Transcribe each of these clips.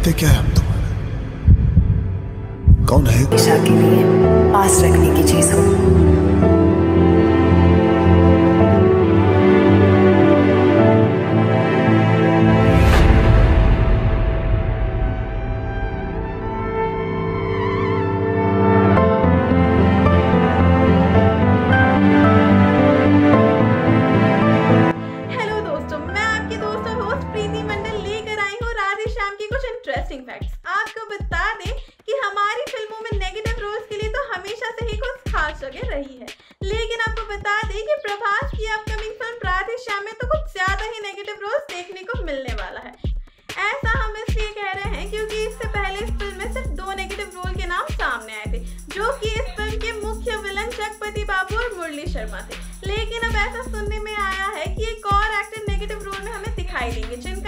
लगते क्या है हम तुम्हारे? कौन है? दिशा के लिए पास रखने की चीज़ हो। इंटरेस्टिंग फैक्ट्स आपको बता दें कि हमारी फ़िल्मों में नेगेटिव रोल्स के लिए तो हमेशा से ही कुछ खास जगह रही है। लेकिन आपको बता दें कि प्रभास की अपकमिंग फ़िल्म राधे श्याम में तो कुछ ज़्यादा ही नेगेटिव रोल्स देखने को मिलने वाला है। ऐसा हम इसलिए कह रहे हैं क्योंकि इससे पहले इस फ़िल्म में सिर्फ़ दो नेगेटिव रोल के नाम सामने आए थे, जो कि इस फ़िल्म के मुख्य विलन जगपति बाबू और मुरली शर्मा थे। लेकिन अब ऐसा सुनने में आया है कि एक और एक्टर नेगेटिव रोल में हमें दिखाई देंगे, जिनका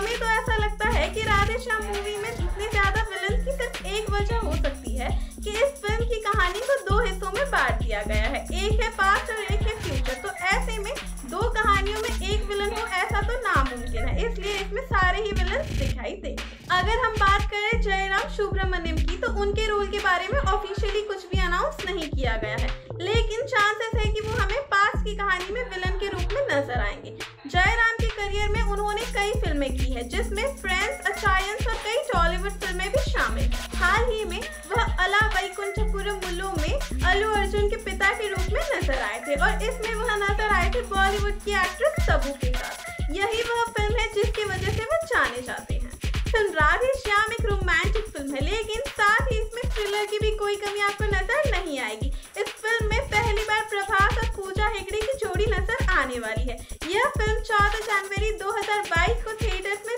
हमें तो ऐसा लगता है कि राधे श्याम मूवी में जितने ज़्यादा विलन की सिर्फ़ एक वजह हो सकती है कि इस फ़िल्म की कहानी को दो हिस्सों में बांट दिया गया है। एक है पास्ट और एक है फ्यूचर तो ऐसे में दो कहानियों में एक विलन हो, ऐसा तो नामुमकिन है। इसलिए इसमें सारे ही विलन दिखाई दे अगर हम बात करें जयराम सुब्रमण्यम की तो उनके रोल के बारे में ऑफिशियली कुछ भी अनाउंस नहीं किया गया है। है, जिसमें फ्रेंड्स अचायंस और कई टॉलीवुड फ़िल्में भी शामिल हाल ही में वह अला वैकुंठपुरम मुल्लू में अल्लू अर्जुन के पिता के रूप में नज़र आए थे और इसमें वह नज़र आए थे बॉलीवुड की एक्ट्रेस तबू के साथ। यही वह फ़िल्म है जिसकी वजह से वह जाने जाते हैं। फ़िल्म राधे श्याम एक रोमांटिक फ़िल्म है, लेकिन साथ ही इसमें थ्रिलर की भी कोई कमी आपको नज़र नहीं आएगी। इस फ़िल्म में पहली बार प्रभास और पूजा हेगड़े की जोड़ी नज़र आने वाली है। यह फ़िल्म 14 जनवरी 2022 को थिएटर्स में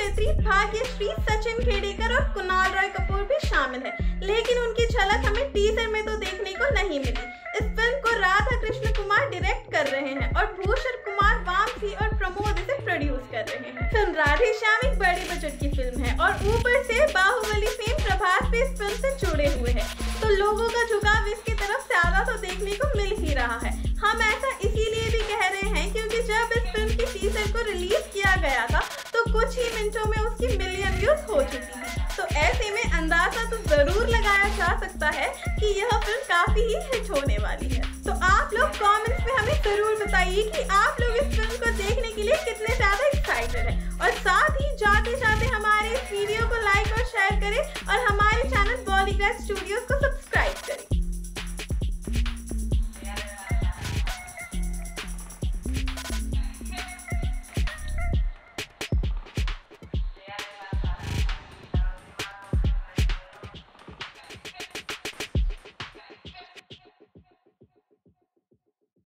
चेत्री भाग्यश्री सचिन खेडेकर और कुणाल रॉय कपूर भी शामिल है, लेकिन उनकी झलक हमें टीजर में तो देखने को नहीं मिली। इस फ़िल्म को राधा कृष्ण कुमार डायरेक्ट कर रहे हैं और भूषण कुमार वामसी और प्रमोद इसे प्रोड्यूस कर रहे हैं। फ़िल्म राधे श्याम एक बड़े बजट की फ़िल्म है और ऊपर से बाहुबली फेम प्रभास भी इस फ़िल्म से जुड़े हुए हैं। तो लोगों का झुकाव इसकी तरफ़ ज़्यादा तो देखने को मिल ही रहा है। हम ऐसा अंदाज़ा तो ज़रूर लगाया जा सकता है कि यह फ़िल्म काफ़ी ही हिट होने वाली है। तो आप लोग कमेंट्स में हमें ज़रूर बताइए कि आप लोग इस फ़िल्म को देखने के लिए कितने ज़्यादा एक्साइटेड हैं। और साथ ही जाते जाते हमारे इस वीडियो को लाइक और शेयर करें और हमारे चैनल बॉलीग्रेड स्टूडियोज को सब्सक्राइब करें